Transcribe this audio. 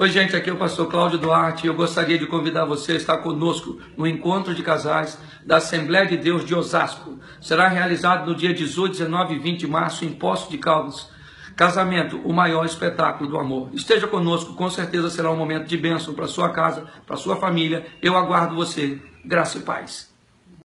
Oi, gente, aqui é o pastor Cláudio Duarte e eu gostaria de convidar você a estar conosco no encontro de casais da Assembleia de Deus de Osasco. Será realizado no dia 18, 19 e 20 de março em Poço de Caldas. Casamento, o maior espetáculo do amor. Esteja conosco, com certeza será um momento de bênção para sua casa, para sua família. Eu aguardo você. Graça e paz.